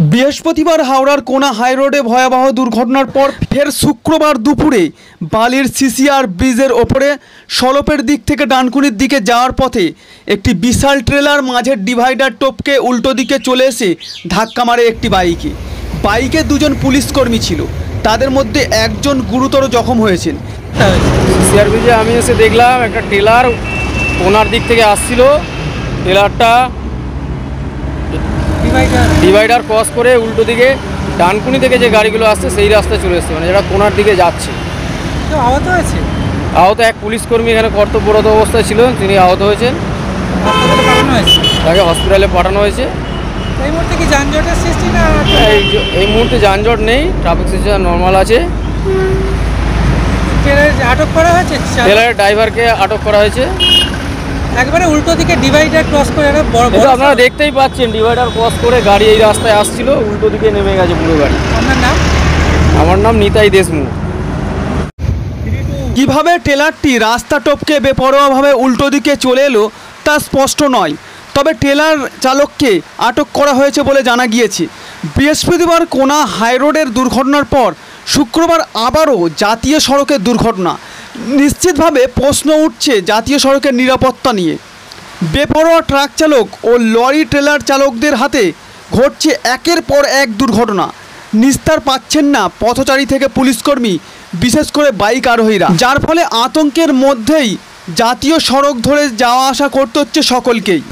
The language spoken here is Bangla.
বৃহস্পতিবার হাওড়ার কোনা হাইরোডে ভয়াবহ দুর্ঘটনার পর ফের শুক্রবার দুপুরে বালির সিসিআর ব্রিজের ওপরে সলপের দিক থেকে ডানকুনির দিকে যাওয়ার পথে একটি বিশাল ট্রেলার মাঝের ডিভাইডার টপকে উল্টো দিকে চলে এসে ধাক্কা মারে একটি বাইকে। বাইকে দুজন পুলিশকর্মী ছিল। তাদের মধ্যে একজন গুরুতর জখম হয়েছেন। সিআর ব্রিজে আমি এসে দেখলাম, একটা টেলার কোনার দিক থেকে আসছিল। টেলারটা ডিভাইডার ক্রস করে উল্টো দিকে ডানকুনি থেকে যে গাড়িগুলো আসছে সেই রাস্তায় চলে এসছে মানে যেটা কোনার দিকে যাচ্ছে। আহত হয়েছে? আহত এক পুলিশ কর্মী এখানে কর্তব্যরত অবস্থায় ছিল তিনি আহত হয়েছেন। তাকে হসপিটালে পাঠানো হয়েছে। এই মুহূর্তে কি যানজটের সৃষ্টি না এই মুহূর্তে যানজট নেই ট্রাফিক সিস্টেম নর্মাল আছে। আটক করা হয়েছে? টেলারের ড্রাইভারকে আটক করা হয়েছে। একবারে উল্টো দিকে ডিভাইডার ক্রস করে একটা বড় এটা বড় আপনারা দেখতেই পাচ্ছেন ডিভাইডার ক্রস করে গাড়ি এই রাস্তায় আসছিল উল্টো দিকে নেমে গেছে পুরো গাড়ি। আপনার নাম? আমার নাম নিতাই দেশমুখ। কীভাবে ট্রেলারটি রাস্তা টপকে বেপরোয়াভাবে উল্টো দিকে চলে এলো তা স্পষ্ট নয়। তবে ট্রেলার চালককে আটক করা হয়েছে বলে জানা গিয়েছে। বৃহস্পতিবার কোনা হাইরোডের দুর্ঘটনার পর শুক্রবার আবারও জাতীয় সড়কের দুর্ঘটনা। নিশ্চিতভাবে প্রশ্ন উঠছে জাতীয় সড়কের নিরাপত্তা নিয়ে। বেপরোয়া ট্রাক চালক ও লরি ট্রেলার চালকদের হাতে ঘটছে একের পর এক দুর্ঘটনা। নিস্তার পাচ্ছেন না পথচারী থেকে পুলিশকর্মী, বিশেষ করে বাইক আরোহীরা। যার ফলে আতঙ্কের মধ্যেই জাতীয় সড়ক ধরে যাওয়া আসা করতে হচ্ছে সকলকেই।